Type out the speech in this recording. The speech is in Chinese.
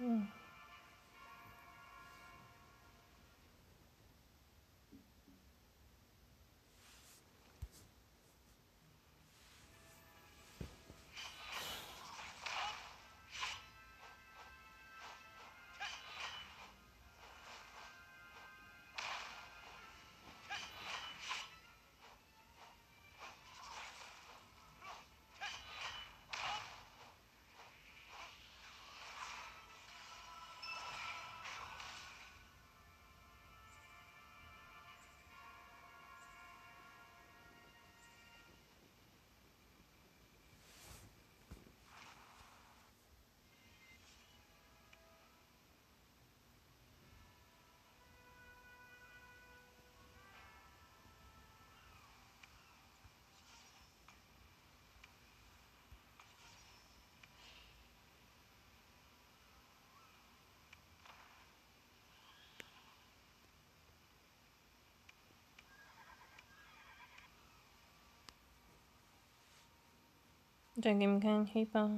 Mm. 再给你们看黑豹。